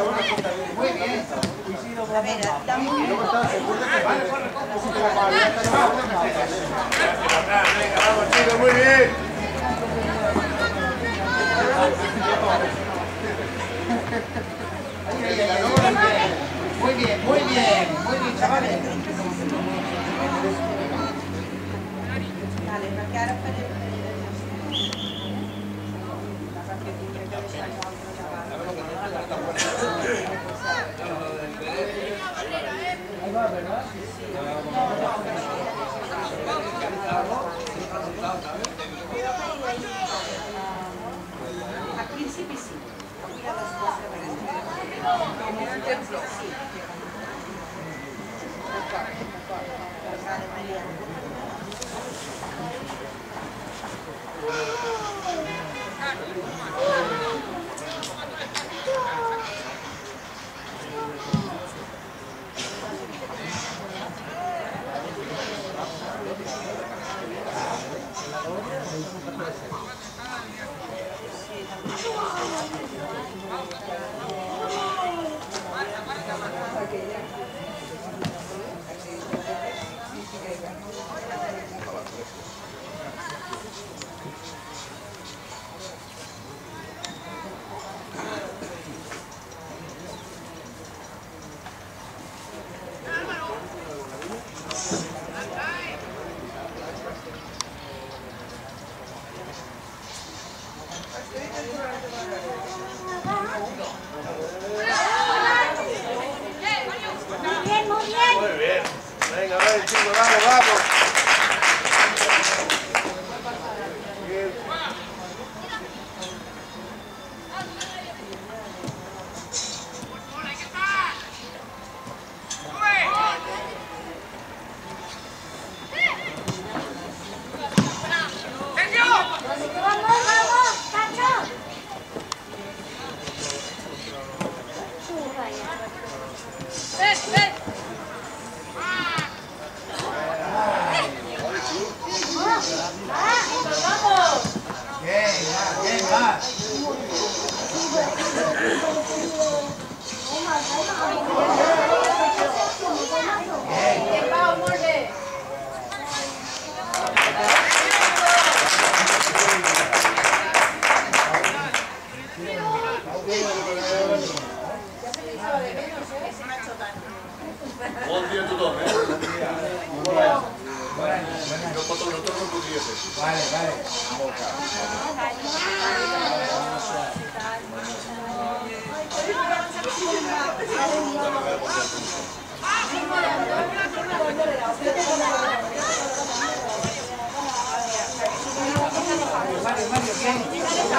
Muy bien. Muy bien. Muy bien, muy bien, chavales. Al principi sí, como un templo, sí.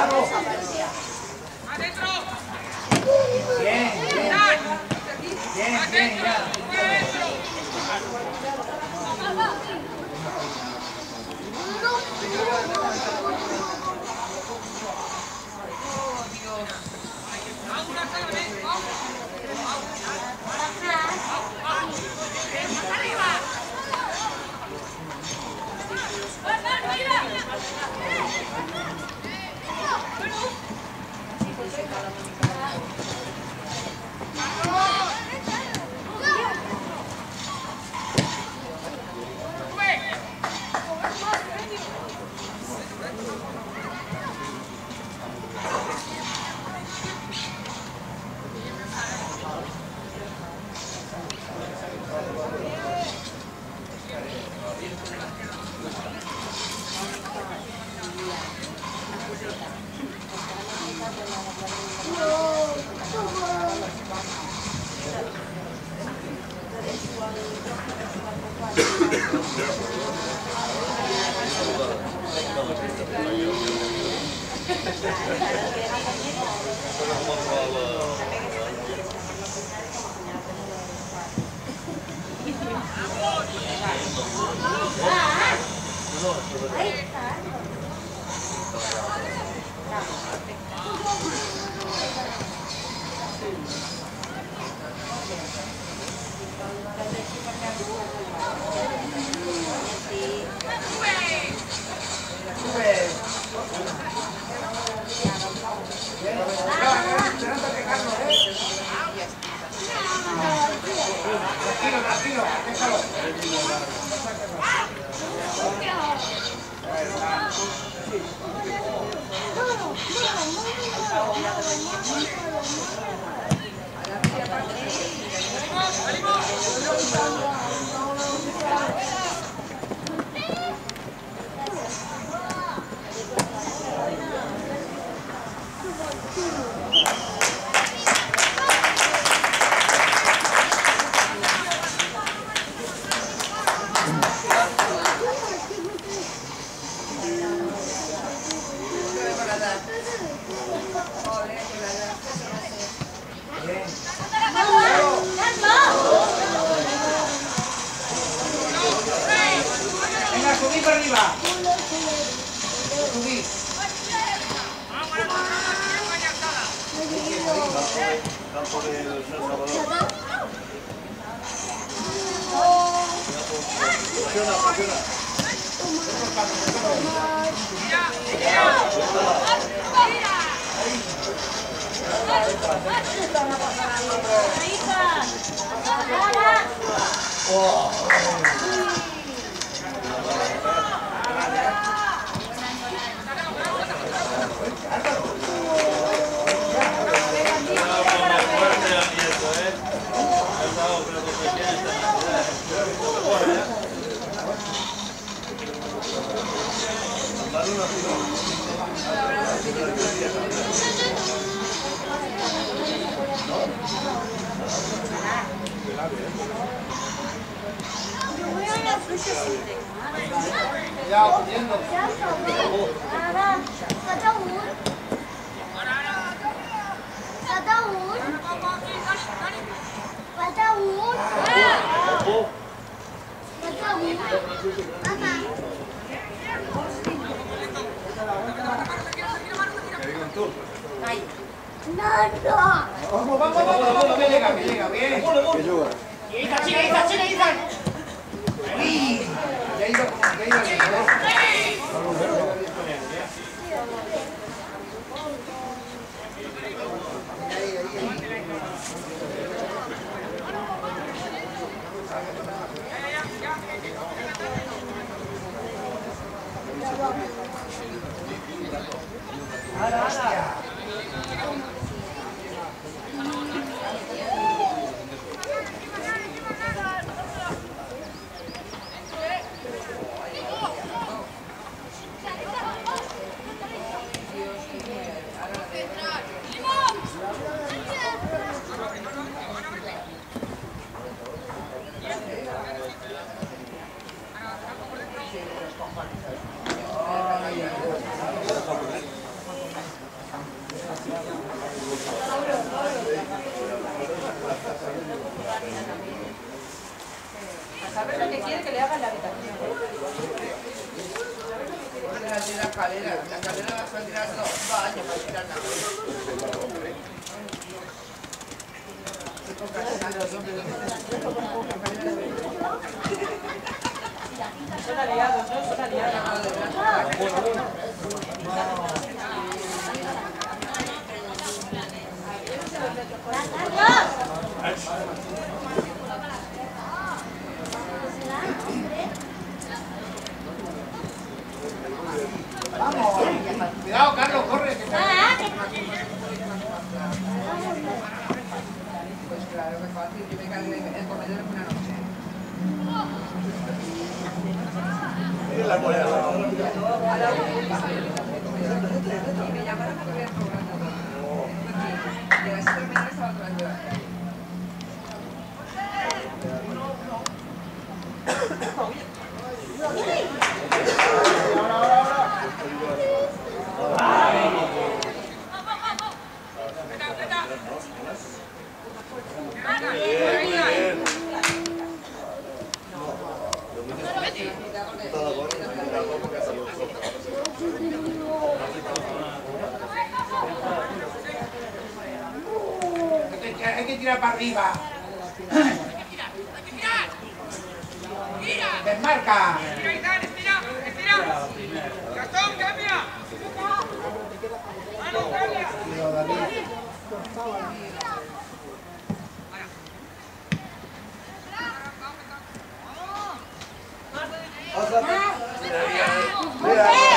ろう。Son aliados. Vamos. Cuidado, Carlos, corre. que te- Que fácil, que me cargue el comedor en una noche. La. Y me llamaron habían cobrado. Y a las de la mañana estaba otra vez tirar para arriba. Desmarca. ¡Gastón, cambia! ¡Mano, cambia! Estaba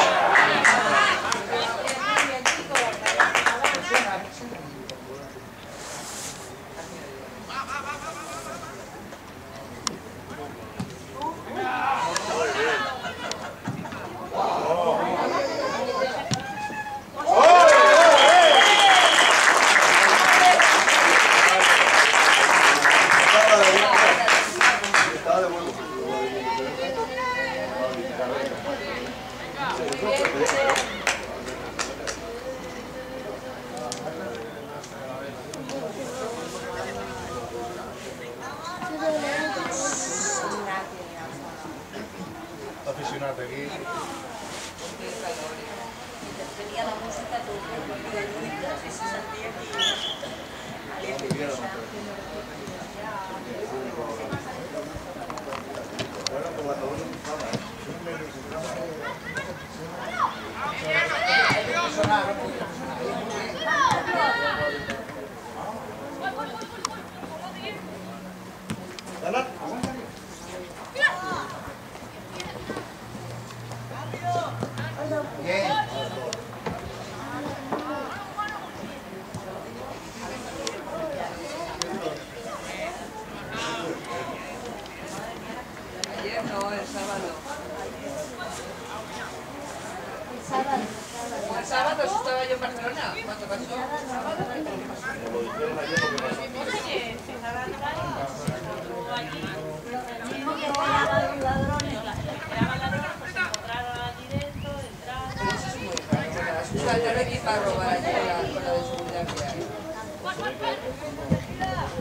Que hay.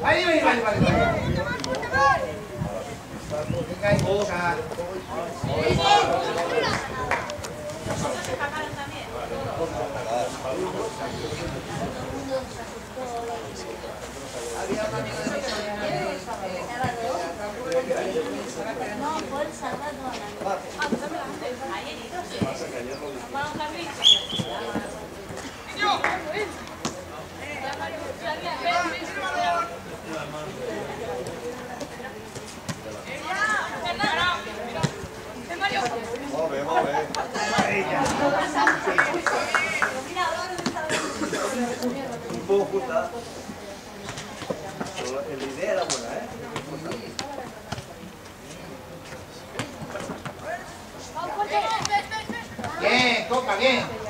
Vale, vale, vale, vale. Venga, hay que buscar. Había un amigo de No, sábado a la Molt bé, molt bé. Un la. Bien, toca. Bien.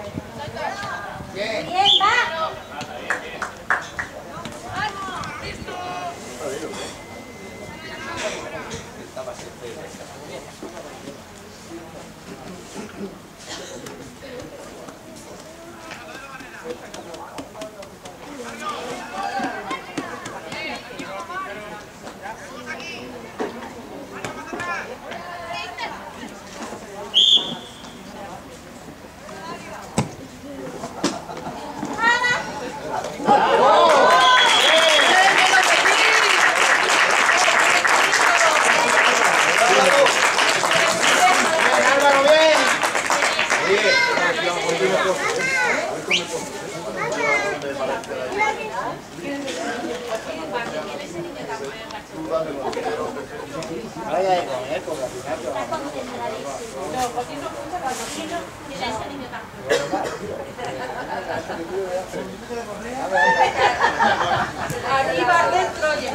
Con él, porque al final te va a Aquí va dentro ya.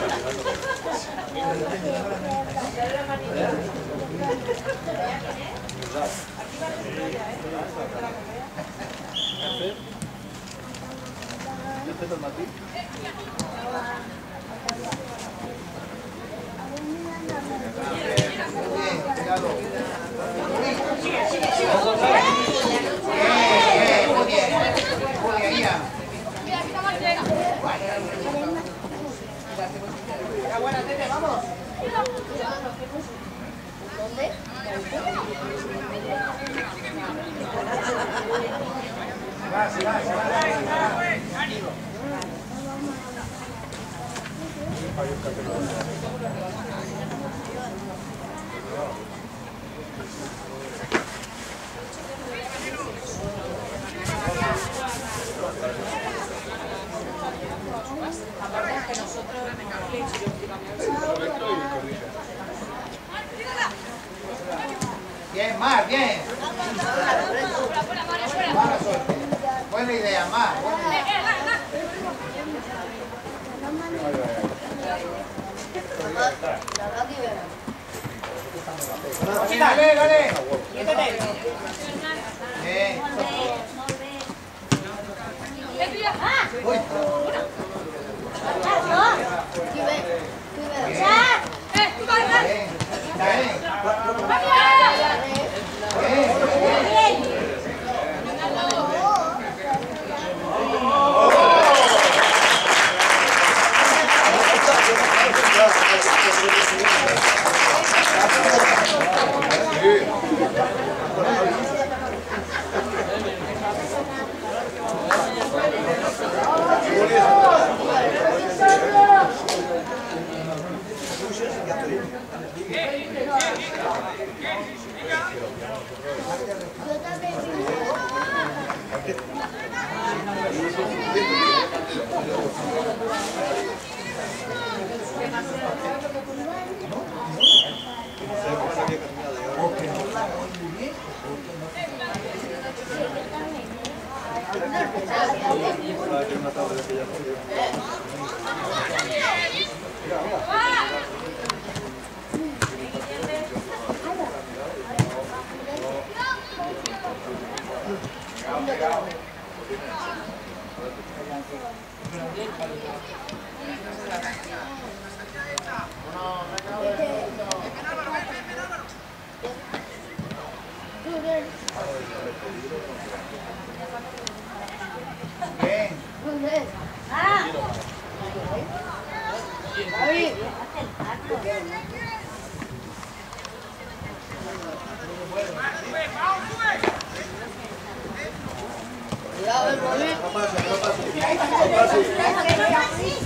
Bien, cuidado. Bien, bien, muy bien. Muy bien, ya. Va, se va, se よろしくお願いします。gané, gané. Bien. Uy.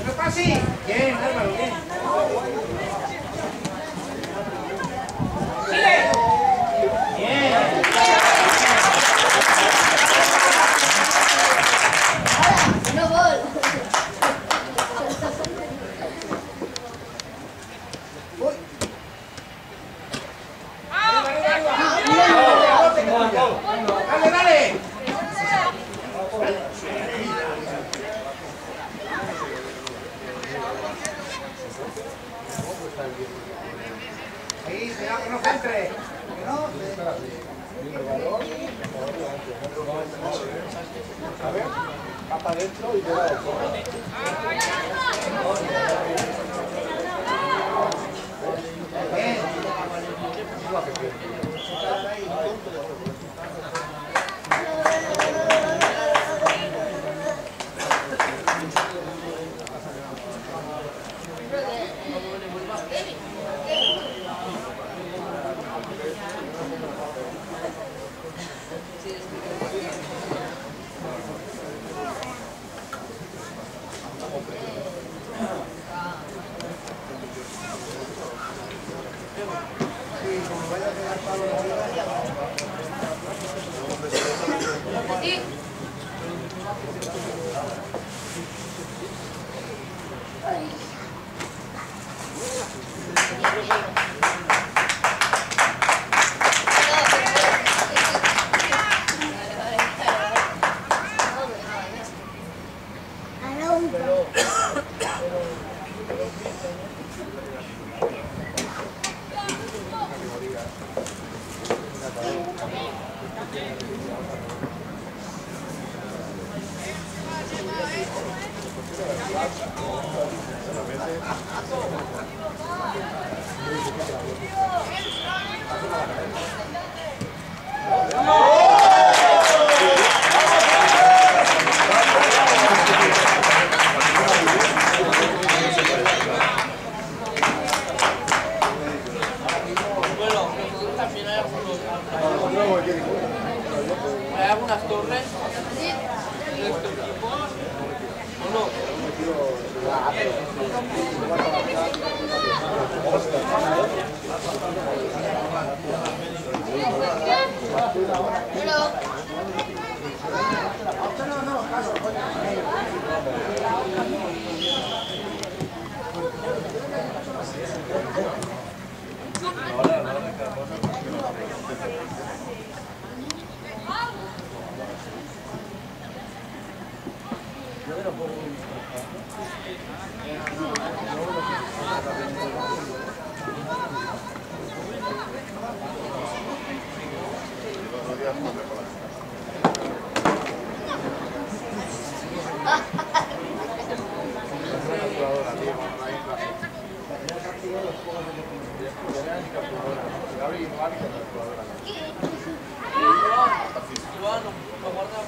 No pase. Bien, Álvaro, bien. Bien. Dale, dale. Ahí, cuidado que no centre. Que no. Capa adentro Gracias. Bueno, aguarda.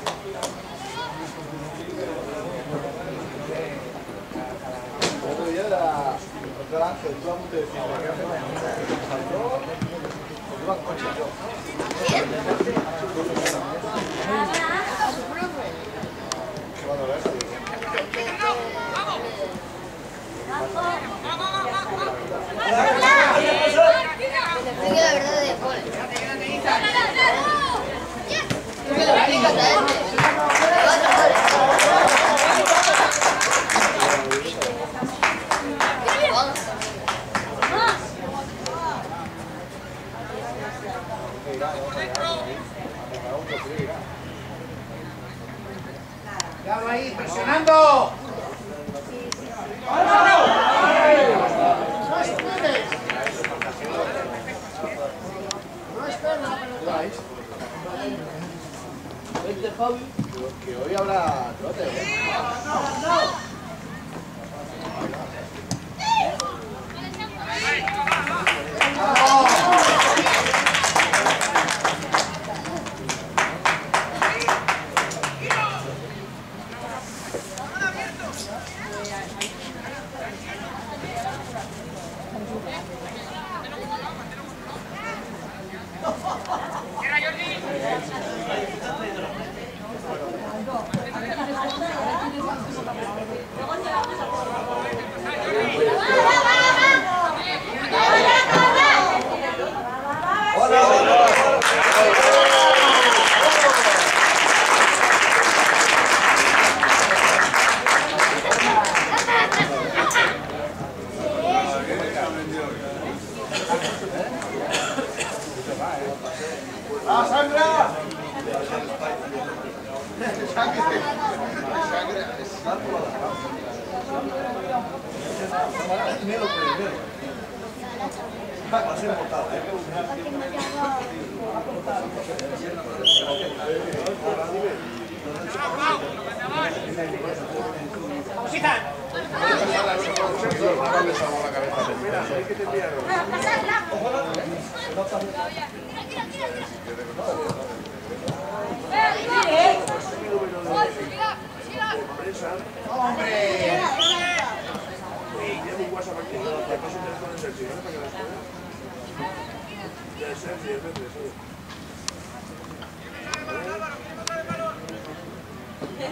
Gracias.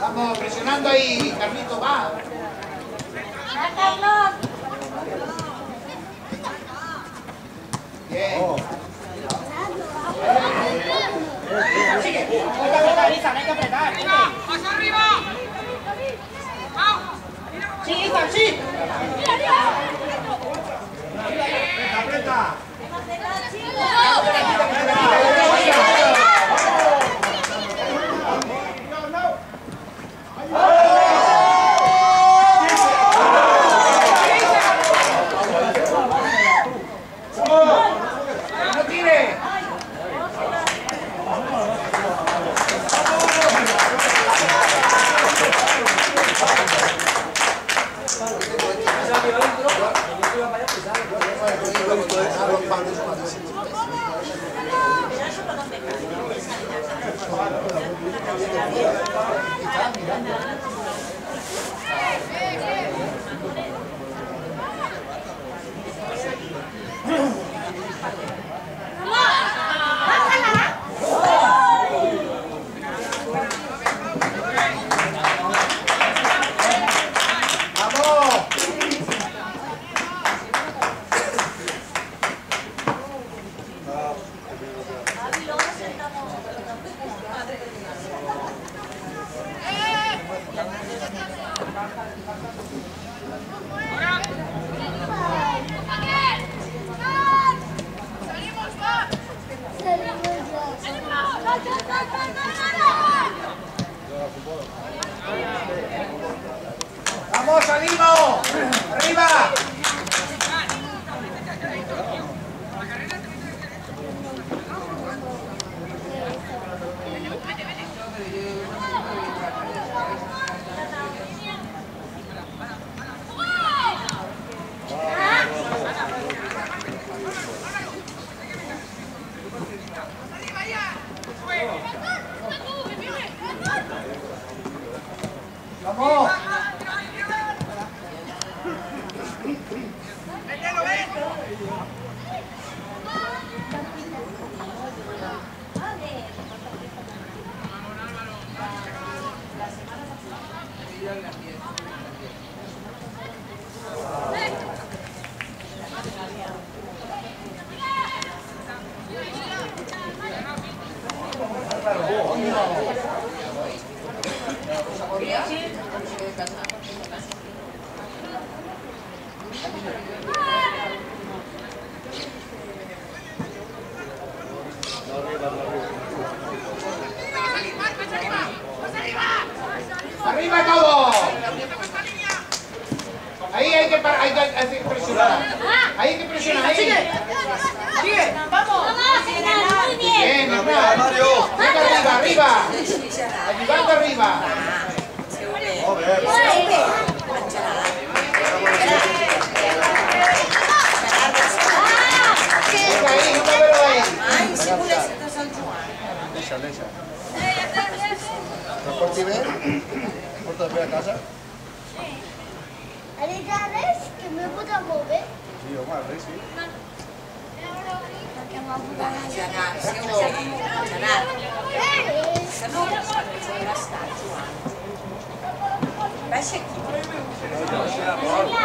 Vamos, presionando ahí, Carlito, va. Carlos! Bien. Oh. ¡Arriba! ¡Vamos! ¡Sí, sí! ¡Mira. ¡Vamos! Ahí hay que presionar. Ahí. Sigue, vamos. Muy bien. Bien, Hernán. Mario! Venga arriba, arriba. Ayudando arriba. Deixa, deixa. Non porti bé? Portes bé a casa? Ele já disse que me muda a mover. Sim, eu vou ver, sim. Baixa aqui. É Olha.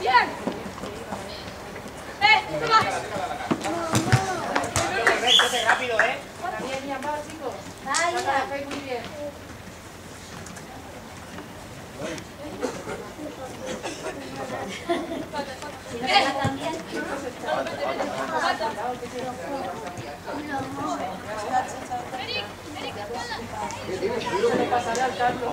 Bien. Eh, tú vas. Mamá. rápido, ¿eh? También llamado, chicos. Ay, ya. Muy bien. ¿Qué pasará al Carlos?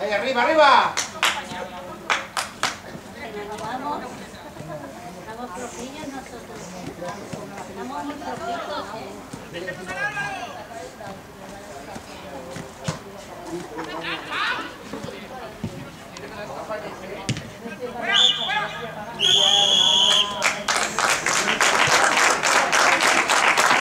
Ahí arriba, arriba. Vamos. Estamos flojillos nosotros. Estamos muy flojitos.